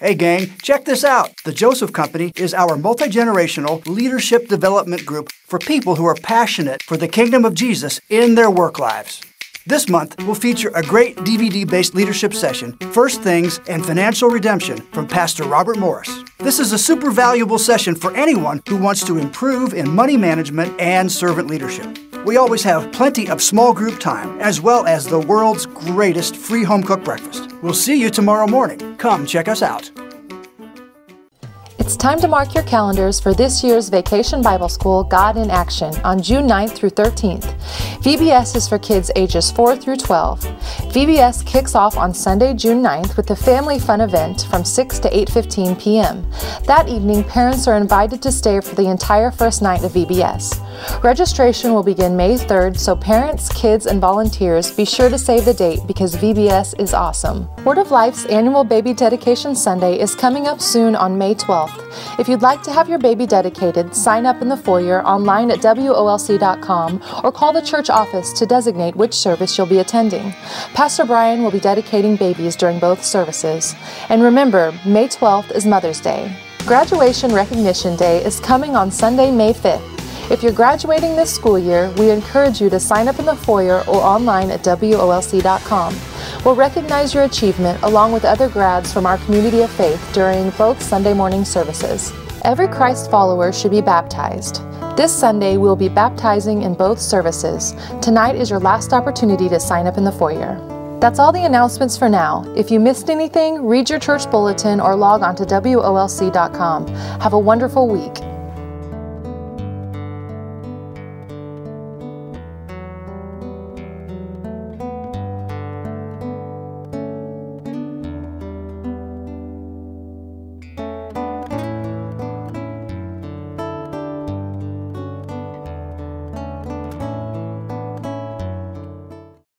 Hey, gang, check this out. The Joseph Company is our multi generational leadership development group for people who are passionate for the kingdom of Jesus in their work lives. This month, we'll feature a great DVD based leadership session First Things and Financial Redemption from Pastor Robert Morris. This is a super valuable session for anyone who wants to improve in money management and servant leadership. We always have plenty of small group time, as well as the world's greatest free home cooked breakfast. We'll see you tomorrow morning. Come check us out. It's time to mark your calendars for this year's Vacation Bible School God in Action on June 9th through 13th. VBS is for kids ages 4 through 12. VBS kicks off on Sunday, June 9th with a family fun event from 6 to 8:15 p.m. That evening, parents are invited to stay for the entire first night of VBS. Registration will begin May 3rd, so parents, kids, and volunteers be sure to save the date because VBS is awesome. Word of Life's annual Baby Dedication Sunday is coming up soon on May 12th. If you'd like to have your baby dedicated, sign up in the foyer online at WOLC.com or call the church office to designate which service you'll be attending. Pastor Brian will be dedicating babies during both services. And remember, May 12th is Mother's Day. Graduation Recognition Day is coming on Sunday, May 5th. If you're graduating this school year, we encourage you to sign up in the foyer or online at WOLC.com. We'll recognize your achievement along with other grads from our community of faith during both Sunday morning services. Every Christ follower should be baptized. This Sunday, we'll be baptizing in both services. Tonight is your last opportunity to sign up in the foyer. That's all the announcements for now. If you missed anything, read your church bulletin or log on to WOLC.com. Have a wonderful week.